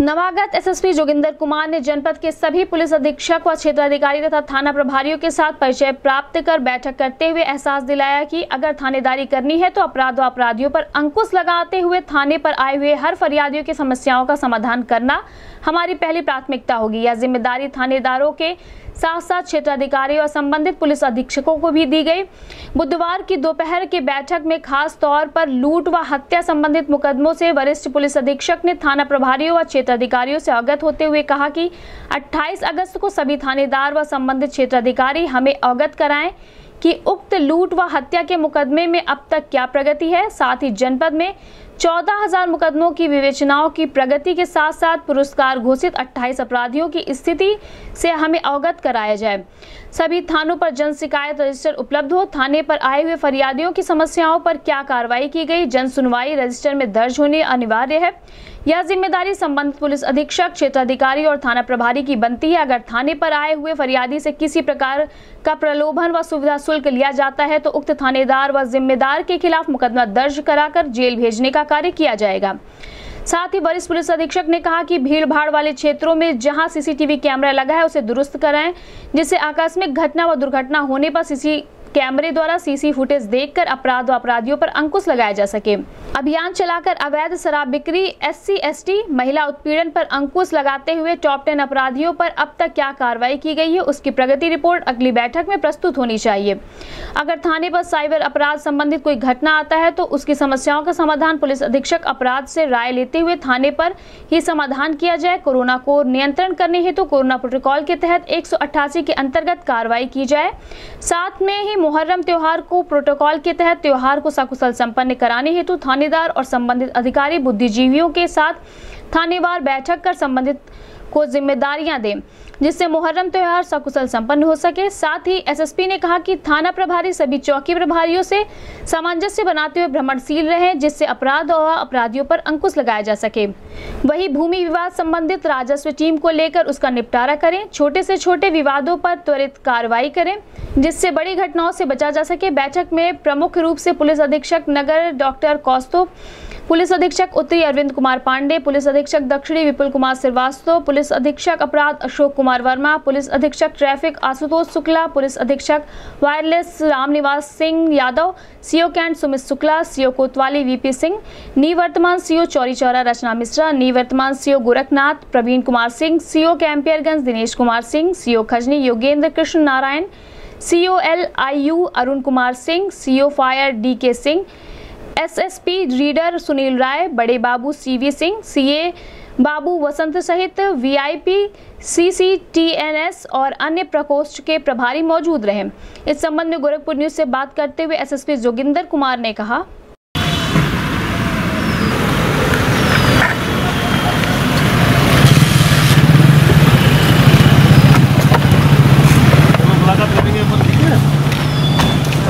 नवागत SSP Joginder Kumar ने जनपद के सभी पुलिस अधीक्षक व क्षेत्राधिकारी तथा थाना प्रभारियों के साथ परिचय प्राप्त कर बैठक करते हुए एहसास दिलाया कि अगर थानेदारी करनी है तो अपराध व अपराधियों पर अंकुश लगाते हुए थाने पर आए हुए हर फरियादियों की समस्याओं का समाधान करना हमारी पहली प्राथमिकता होगी। यह ज़िम्मेदारी थानेदारों के साथ साथ क्षेत्राधिकारी और संबंधित पुलिस अधीक्षकों को भी दी गई। बुधवार की दोपहर की बैठक में खास तौर पर लूट व हत्या संबंधित मुकदमों से वरिष्ठ पुलिस अधीक्षक ने थाना प्रभारियों व क्षेत्राधिकारियों से अवगत होते हुए कहा कि 28 अगस्त को सभी थानेदार व संबंधित क्षेत्राधिकारी हमें अवगत कराएँ कि उक्त लूट व हत्या के मुकदमे में अब तक क्या प्रगति है। साथ ही जनपद में चौदह हज़ार मुकदमों की विवेचनाओं की प्रगति के साथ साथ पुरस्कार घोषित 28 अपराधियों की स्थिति से हमें अवगत कराया जाए। सभी थानों पर जन शिकायत रजिस्टर उपलब्ध हो, थाने पर आए हुए फरियादियों की समस्याओं पर क्या कार्रवाई की गई, जन सुनवाई रजिस्टर में दर्ज होने अनिवार्य है। यह ज़िम्मेदारी संबंधित पुलिस अधीक्षक, क्षेत्राधिकारी और थाना प्रभारी की बनती है। अगर थाने पर आए हुए फरियादी से किसी प्रकार का प्रलोभन व सुविधा शुल्क लिया जाता है तो उक्त थानेदार व जिम्मेदार के खिलाफ मुकदमा दर्ज कराकर जेल भेजने का कार्य किया जाएगा। साथ ही वरिष्ठ पुलिस अधीक्षक ने कहा कि भीड़ भाड़ वाले क्षेत्रों में जहाँ सीसीटीवी कैमरा लगा है, उसे दुरुस्त कराएँ, जिससे आकस्मिक घटना व दुर्घटना होने पर सीसी कैमरे द्वारा सीसी फुटेज देखकर अपराध व अपराधियों पर अंकुश लगाया जा सके। अभियान चलाकर अवैध शराब बिक्री एस सी महिला उत्पीड़न पर अंकुश लगाते हुए टॉप टेन अपराधियों पर अब तक क्या कार्रवाई की गई है, उसकी प्रगति रिपोर्ट अगली बैठक में प्रस्तुत होनी चाहिए। अगर थाने पर साइबर अपराध संबंधित कोई घटना आता है तो उसकी समस्याओं का समाधान पुलिस अधीक्षक अपराध से राय लेते हुए थाने पर ही समाधान किया जाए। कोरोना को नियंत्रण करने हेतु कोरोना प्रोटोकॉल के तहत एक सौ अठासी के अंतर्गत कार्रवाई की जाए। साथ में ही मुहर्रम त्योहार को प्रोटोकॉल के तहत त्यौहार को सकुशल संपन्न कराने हेतु थानेदार और संबंधित अधिकारी बुद्धिजीवियों के साथ थानेवार बैठक कर संबंधित को जिम्मेदारियाँ दें, जिससे मुहर्रम त्योहार सकुशल संपन्न हो सके। साथ ही एसएसपी ने कहा कि थाना प्रभारी सभी चौकी प्रभारियों से सामंजस्य बनाते हुए भ्रमणशील रहे, जिससे अपराध और अपराधियों पर अंकुश लगाया जा सके। वही भूमि विवाद संबंधित राजस्व टीम को लेकर उसका निपटारा करें। छोटे से छोटे विवादों पर त्वरित कार्रवाई करें, जिससे बड़ी घटनाओं से बचा जा सके। बैठक में प्रमुख रूप से पुलिस अधीक्षक नगर डॉक्टर कौस्तुभ पुलिस अधीक्षक उत्तरी अरविंद कुमार पांडे, पुलिस अधीक्षक दक्षिणी विपुल कुमार श्रीवास्तव, पुलिस अधीक्षक अपराध अशोक कुमार वर्मा, पुलिस अधीक्षक ट्रैफ़िक आशुतोष शुक्ला, पुलिस अधीक्षक wireless Ramnivas Singh Yadav, CO cantt Sumit Shukla, CO Kotwali VP Singh निवर्तमान सीओ चौरी चौरा रचना मिश्रा निवर्तमान CO Gorakhnath, Praveen Kumar Singh, CO Campierganj Dinesh Kumar Singh, CO Khajni Yogendra Krishna Narayan, CO L I U Arun Kumar Singh, CO fire D K Singh SSP reader Sunil Rai, बड़े बाबू CV Singh, CA बाबू वसंत सहित VIP, CCTNS और अन्य प्रकोष्ठ के प्रभारी मौजूद रहे। इस संबंध में गोरखपुर न्यूज़ से बात करते हुए एसएसपी जोगिंदर कुमार ने कहा।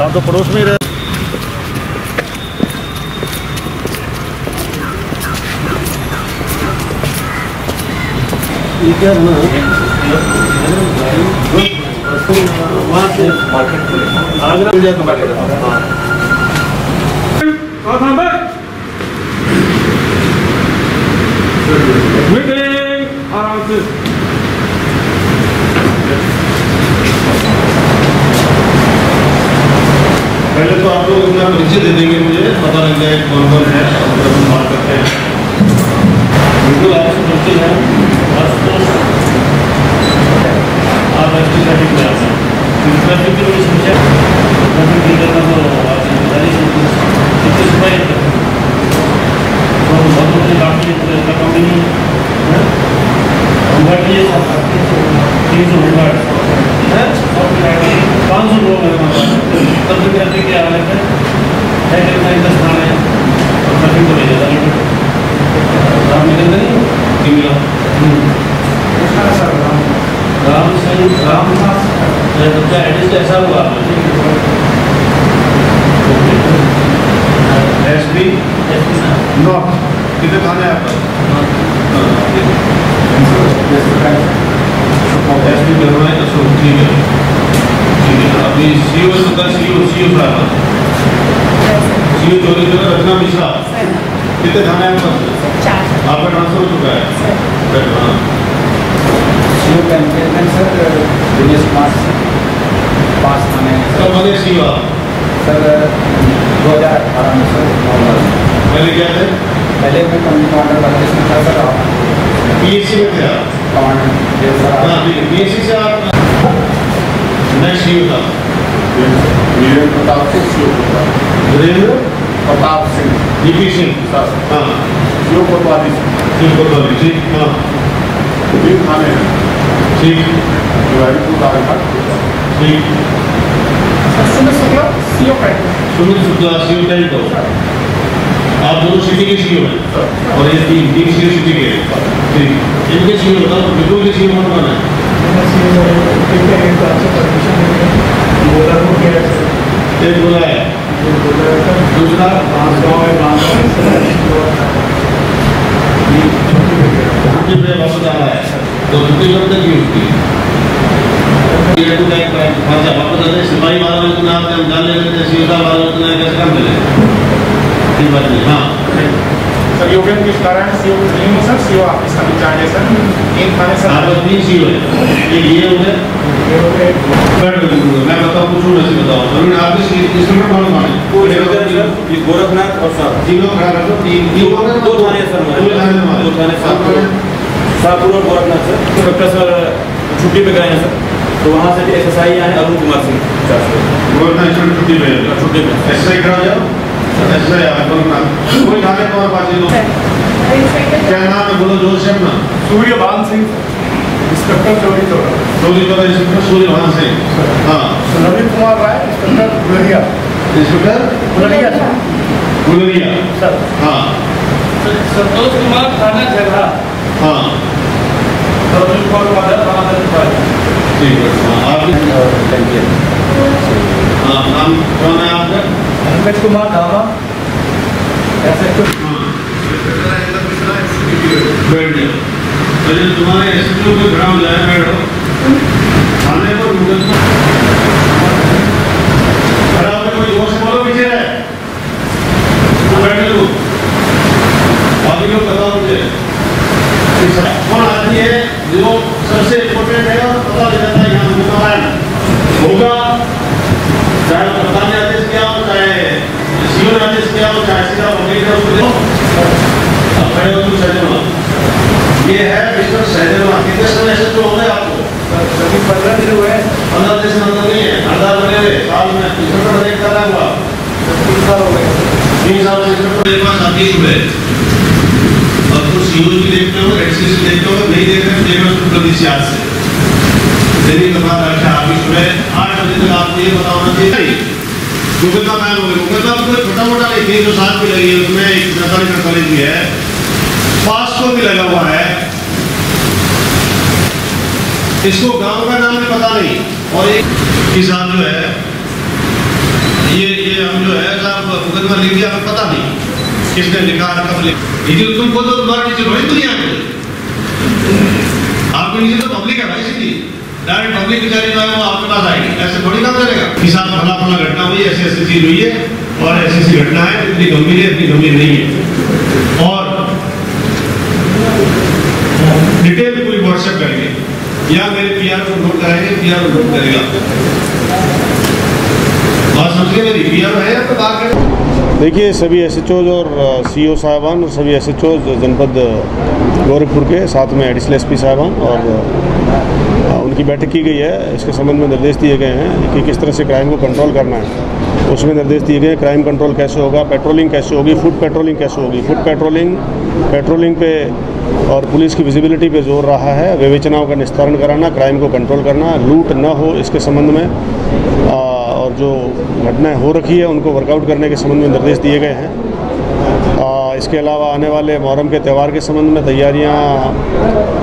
तो पड़ोस में ही रहे आगरा मिल जाए तो मीटिंग आराम से पहले तो आप लोग अपना परिचय दे देंगे मुझे पता लग जाए कौन कौन है और फिर हम बात करते हैं बिल्कुल आपसे परिचय है आशुतोष आप एस टी ट्रैफ़िक में आते हैं ट्रैफ़िक की बड़ी समस्या ट्रैफ़िक की करना तो आप ज़िम्मेदारी से कितने सिपाही हैं? तो बहुत बड़े काफ़ी का काम नहीं है होमगार्ड के लिए तीन सौ होमगार्ड है पाँच सौ लोग हैं हमारे पास तब भी कहते कि हालत है है कि नहीं दस थाने हैं और ट्रैफ़िक को ले जाता है राम निकलते नहीं कि मिला राम सिंह राम सबका एड्रेस ऐसा हुआ एस पी एस पी साहब नॉर्थ कितने थाने आपका एस पी करना है अशोक ठीक है ठीक है अभी सी ओ का सी ओ सी ओ साहब सी ओ चौधरी रचना मिश्रा कितने थाने आपका आपका ट्रांसफ़र हो चुका है कैंपेन सर दिनेश कुमार पास थाने कब बने सर दो हज़ार अठारह में सर पहले क्या थे? पहले मैं कमांडर बंदेश में था सर और पीएससी में थे आप? कमांडर जे सर हाँ पीएससी से आप नेक्स्ट सी था। वीरेंद्र प्रताप सिंह वीरेंद्र प्रताप। सिंह। सिंह। सर हाँ। सीओ कोतवाली से ठीक कोतवाली ठीक हाँ। तीन थाने हैं ठीक शिवाजीपुर राजघाट कोतवाली ठीक सुमित शुक्ला सीओ पैंट सुमित शुक्ला सीओ टेंट हो आप दोनों सिटी के सीओ हैं और ये तीन तीन सीओ सिटी के हैं ठीक इनके सीओ बताओ बिल्कुल के सीओ कौन कौन है एक बोला है दूसरा बांसगांव है बांसगांव छुट्टी पे वापस आ रहा है तो छुट्टी कब तक की उसकी ये तो क्या वापस आते हैं, सिपाही वाला हम जान लेते हैं सीधा वाला में इतना कैसे काम मिले ठीक बात नहीं हाँ। Sir Yogendra Narayan CO training sir? CO office का इंचार्ज है सर? तीन थाने सर तीन सीओ है। एक ये हो गया। मैं बताऊँ पूछूँ वैसे बताओ। अभी आपके सी- इसमें कौन कौन है? ये गोरखनाथ और साहब। तीनों खड़ा कर दो तीन हो दो थाने हैं सर हमारे। दो थाने हमारे। दो थाने शाहपुर शाहपुर और गोरखनाथ सर। इंस्पेक्टर सर छुट्टी पे गए हैं सर। तो वहाँ से एस एस आई आए अरुण कुमार सिंह गोरखनाथ छुट्टी पे छुट्टी पे। ऐसा ही खड़ा जाओ ऐसा ही आप कोई थाने को और पास क्या? नाम है? बोलो ज़ोर से अपना सूर्यभान सिंह इंस्पेक्टर चौरी चौरा चौधरी वाला इंस्पेक्टर सूर्य भान सिंह। हाँ। Naveen Kumar Rai inspector Gulariya. Inspector? Gulariya Gulariya. Sir. हाँ। संतोष कुमार थाना झगड़ा। हाँ। सरजुल कुमार वाला थाना झगड़ा ठीक है हाँ आप हाँ नाम कौन है आपका पंकज कुमार धामा ऐसे कुछ बैठ जाओ पहले तुम्हारे एसपीओ पे खड़ा हो जाए बैठो थाने पर मुकदमा खड़ा होकर कोई ज़ोर से बोलो पीछे है तो बैठ लो बाकी लोग बताओ मुझे कि सब- कौन आदमी है जो सबसे इम्पोर्टेंट है और पता लग जाता है यहाँ मुकदमा है चाहे वो प्रधान ने आदेश किया हो चाहे सीओ ने आदेश किया हो चाहे सीधा अब खड़े हो तुम सजनवा ये है मिस्टर सजनवा कितने समय से तो हो गए आपको। सभी पंद्रह दिन हुए पंद्रह दिन से मतलब नहीं है हड़ताल बने हुए साल में इंस्पेक्टर देख कर रहा हुआ। तीन साल हो गए। तीन साल से इंस्पेक्टर मेरे पास आती हुए। और कुछ सीओ भी देखते हो एडसीसी देखते हो नहीं देख रहे देख रहे हो प्रति से। दैनिक प्रभात अच्छा अभी सुबह आठ बजे तक आपको ये बताना चाहिए मुकदमा कायम हो गया मुकदमा कोई छोटा मोटा नहीं तीन सौ सात भी लगी है उसमें एक सरकारी कॉलेज भी है पाँच सौ भी लगा हुआ है इसको गाँव का नाम भी पता नहीं और एक किसान जो है ये ये हम जो है साहब मुकदमा लिख दिया हमें पता नहीं किसने लिखा कब लिखा ये जो तुम बोलो तुम्हारे नीचे थोड़ी दुनिया है आपके नीचे तो पब्लिक है भाई सीधी डायरेक्ट पब्लिक बेचारी जो है वो आपके पास आएगी ऐसे थोड़ी ना करेगा। किसान फला फला घटना हुई ऐसी ऐसी चीज़ हुई है, और ऐसी ऐसी घटना है, इतनी गंभीर है, इतनी गंभीर नहीं है। और डिटेल पूरी व्हाट्सएप करेंगे। या मेरे पीआर को नोट कराएँगे पीआर को नोट करेगा देखिए, सभी एस एच ओज और सी ओ साहबान और सभी एस एच ओज जनपद गोरखपुर के साथ में एडिशनल एस पी साहबान और उनकी बैठक की गई है। इसके संबंध में निर्देश दिए गए हैं कि किस तरह से क्राइम को कंट्रोल करना है। उसमें निर्देश दिए गए क्राइम कंट्रोल कैसे होगा पेट्रोलिंग कैसे होगी फ़ूड पेट्रोलिंग कैसे होगी। फ़ूड पेट्रोलिंग पेट्रोलिंग पे और पुलिस की विजिबिलिटी पे ज़ोर रहा है। विवेचनाओं का निस्तारण कराना क्राइम को कंट्रोल करना, लूट न हो, इसके संबंध में जो घटनाएँ हो रखी है, उनको वर्कआउट करने के संबंध में निर्देश दिए गए हैं। इसके अलावा आने वाले मुहर्रम के त्यौहार के संबंध में तैयारियाँ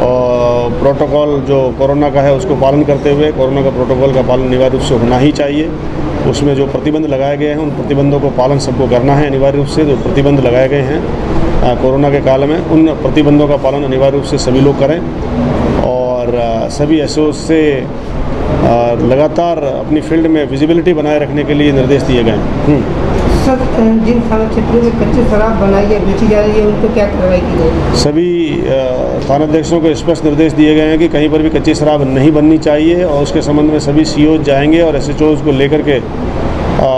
और प्रोटोकॉल जो कोरोना का है, उसको पालन करते हुए कोरोना का प्रोटोकॉल का पालन अनिवार्य रूप से होना ही चाहिए। उसमें जो प्रतिबंध लगाए गए हैं, उन प्रतिबंधों को पालन सबको करना है अनिवार्य रूप से, जो प्रतिबंध लगाए गए हैं कोरोना के काल में, उन प्रतिबंधों का पालन अनिवार्य रूप से सभी लोग करें और सभी एस से लगातार अपनी फ़ील्ड में विजिबिलिटी बनाए रखने के लिए निर्देश दिए गए हैं हम्म। सर जिन थाना क्षेत्रों में कच्ची शराब बनाई या बेची जा रही है उन पर क्या कार्रवाई की जाएगी सभी थानाध्यक्षों को स्पष्ट निर्देश दिए गए हैं कि कहीं पर भी कच्ची शराब नहीं बननी चाहिए और उसके संबंध में सभी सी जाएँगे और एस को लेकर के अ,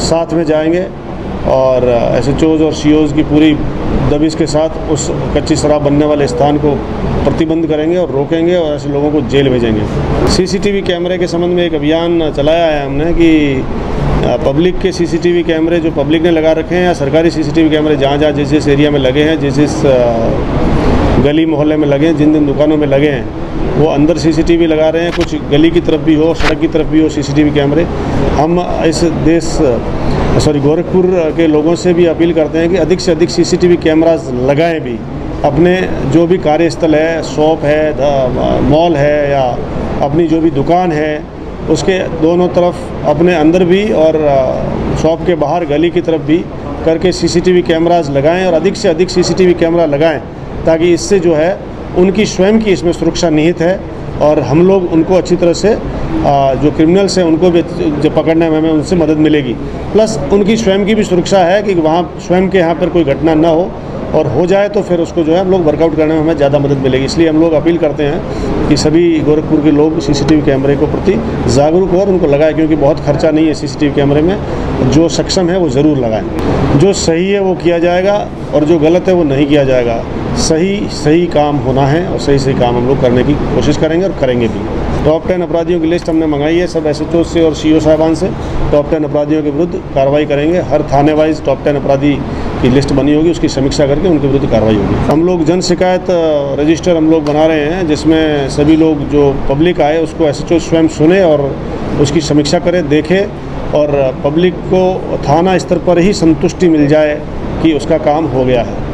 साथ में जाएँगे और एस और सी की पूरी दबिश के साथ उस कच्ची शराब बनने वाले स्थान को प्रतिबंध करेंगे और रोकेंगे और ऐसे लोगों को जेल भेजेंगे। सीसीटीवी कैमरे के संबंध में एक अभियान चलाया है हमने कि पब्लिक के सीसीटीवी कैमरे जो पब्लिक ने लगा रखे हैं या सरकारी सीसीटीवी कैमरे जहाँ जहाँ जिस जिस एरिया में लगे हैं, जिस जिस गली मोहल्ले में लगे हैं, जिन जिन दुकानों में लगे हैं वो अंदर सीसीटीवी लगा रहे हैं, कुछ गली की तरफ़ भी हो, सड़क की तरफ़ भी हो, सीसीटीवी कैमरे। हम इस देश सॉरी गोरखपुर के लोगों से भी अपील करते हैं कि अधिक से अधिक सीसीटीवी कैमराज लगाएँ भी। अपने जो भी कार्यस्थल है, शॉप है मॉल है या अपनी जो भी दुकान है, उसके दोनों तरफ़ अपने अंदर भी और शॉप के बाहर, गली की तरफ़ भी करके सीसीटीवी कैमराज लगाएँ और अधिक से अधिक सीसीटीवी कैमरा लगाएँ, ताकि इससे जो है उनकी स्वयं की इसमें सुरक्षा निहित है और हम लोग उनको अच्छी तरह से जो क्रिमिनल्स हैं, उनको भी जो पकड़ने में हमें उनसे मदद मिलेगी। प्लस उनकी स्वयं की भी सुरक्षा है कि वहाँ स्वयं के यहाँ पर कोई घटना ना हो और हो जाए तो फिर उसको जो है हम लोग वर्कआउट करने में हमें ज़्यादा मदद मिलेगी। इसलिए हम लोग अपील करते हैं कि सभी गोरखपुर के लोग सीसीटीवी कैमरे को प्रति जागरूक और उनको लगाएँ, क्योंकि बहुत खर्चा नहीं है सीसीटीवी कैमरे में। जो सक्षम है वो ज़रूर लगाएँ। जो सही है वो किया जाएगा और जो गलत है वो नहीं किया जाएगा। सही सही काम होना है और सही सही काम हम लोग करने की कोशिश करेंगे और करेंगे भी। टॉप टेन अपराधियों की लिस्ट हमने मंगाई है सब एसएचओ से और सी साहबान से। टॉप टेन अपराधियों के विरुद्ध कार्रवाई करेंगे। हर थाने वाइज टॉप टेन अपराधी की लिस्ट बनी होगी, उसकी समीक्षा करके उनके विरुद्ध कार्रवाई होगी। हम लोग जन शिकायत रजिस्टर हम लोग बना रहे हैं, जिसमें सभी लोग जो पब्लिक आए, उसको एसएचओ स्वयं सुने और उसकी समीक्षा करें, देखें और पब्लिक को थाना स्तर पर ही संतुष्टि मिल जाए कि उसका काम हो गया है।